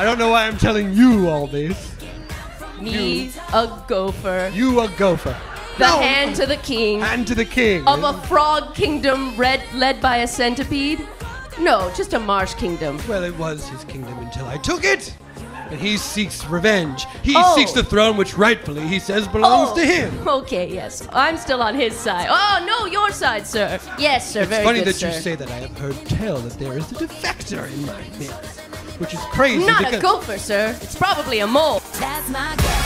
I don't know why I'm telling you all this. Me, a gopher. You a gopher. The No. hand to the king Hand to the king. of a frog kingdom red, led by a centipede. No, just a marsh kingdom. Well, it was his kingdom until I took it. And he seeks revenge. He Oh. seeks the throne which rightfully he says belongs Oh, to him. Okay, yes. I'm still on his side. Oh, no, your side, sir. Yes, sir. Very. It's very funny good, that sir. you say that. I have heard tell that there is a defector in my midst, which is crazy Not a gopher, sir. It's probably a mole. That's my girl.